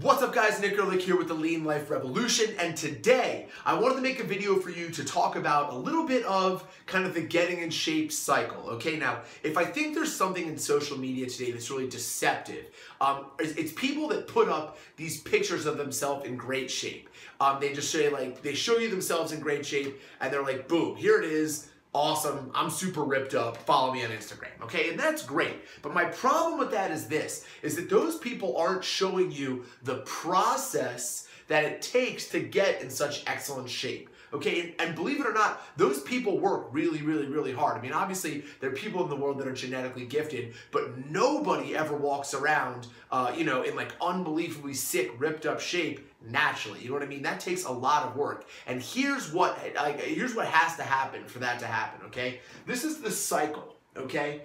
What's up guys, Nick Ehrlich here with the Lean Life Revolution and today I wanted to make a video for you to talk about a little bit of kind of the getting in shape cycle, okay? Now, if I think there's something in social media today that's really deceptive, um, it's, it's, people that put up these pictures of themselves in great shape. Um, they just say like, they show you themselves in great shape and they're like, boom, here it is, awesome, I'm super ripped up, follow me on Instagram, okay? And that's great. But my problem with that is this, is that those people aren't showing you the process that it takes to get in such excellent shape. Okay, and, believe it or not, those people work really, really, really hard. I mean, obviously, there are people in the world that are genetically gifted, but nobody ever walks around, uh, you know, in like unbelievably sick, ripped up shape naturally. You know what I mean? That takes a lot of work. And here's what like here's what has to happen for that to happen, okay? This is the cycle, okay?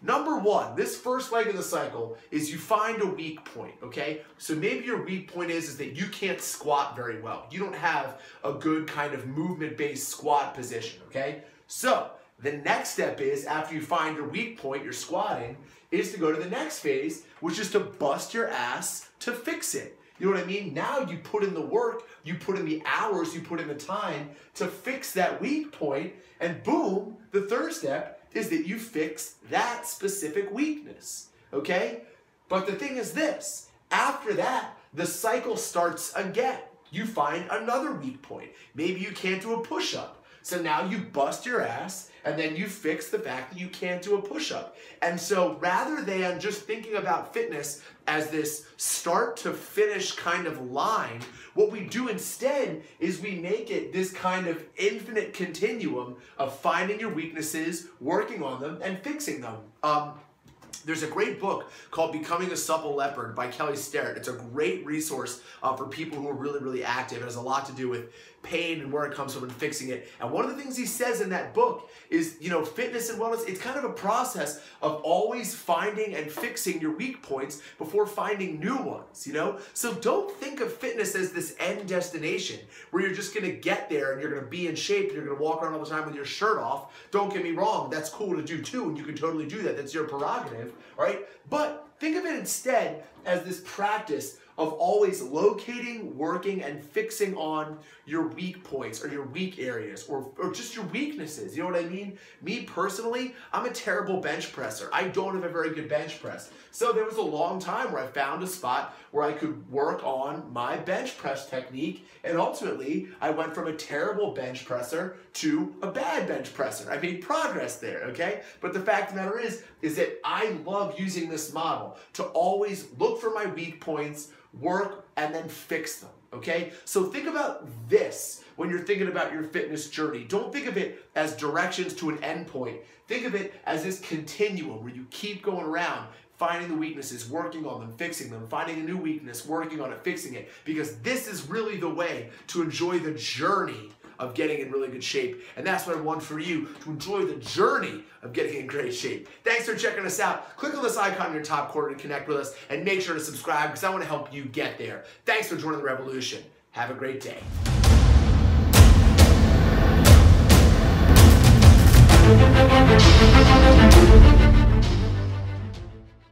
Number one, this first leg of the cycle is you find a weak point, okay? So maybe your weak point is, is that you can't squat very well. You don't have a good kind of movement-based squat position, okay? So the next step is, after you find your weak point, you're squatting, is to go to the next phase, which is to bust your ass to fix it. You know what I mean? Now you put in the work, you put in the hours, you put in the time to fix that weak point, and boom, the third step is that you fix that specific weakness. Okay? But the thing is this after that, the cycle starts again. You find another weak point. Maybe you can't do a push up. So now you bust your ass and then you fix the fact that you can't do a push up. And so rather than just thinking about fitness as this start to finish kind of line, what we do instead is we make it this kind of infinite continuum of finding your weaknesses, working on them, and fixing them. Um, there's a great book called Becoming a Supple Leopard by Kelly Starrett. It's a great resource uh, for people who are really, really active. It has a lot to do with pain and where it comes from and fixing it. And one of the things he says in that book is, you know, fitness and wellness, it's kind of a process of always finding and fixing your weak points before finding new ones, you know? So don't think of fitness as this end destination where you're just gonna get there and you're gonna be in shape and you're gonna walk around all the time with your shirt off. Don't get me wrong, that's cool to do too, and you can totally do that. That's your prerogative, right? But think of it instead as this practice of always locating, working, and fixing on your weak points or your weak areas or, or just your weaknesses. You know what I mean? Me personally, I'm a terrible bench presser. I don't have a very good bench press. So there was a long time where I found a spot where I could work on my bench press technique and ultimately I went from a terrible bench presser to a bad bench presser. I made progress there, okay? But the fact of the matter is, is that I love using this model to always look for my weak points, work, and then fix them. Okay? So think about this when you're thinking about your fitness journey. Don't think of it as directions to an endpoint. Think of it as this continuum where you keep going around, finding the weaknesses, working on them, fixing them, finding a new weakness, working on it, fixing it. Because this is really the way to enjoy the journey of getting in really good shape. And that's what I want for you to enjoy the journey of getting in great shape. Thanks for checking us out. Click on this icon in your top corner to connect with us and make sure to subscribe because I want to help you get there. Thanks for joining the revolution. Have a great day.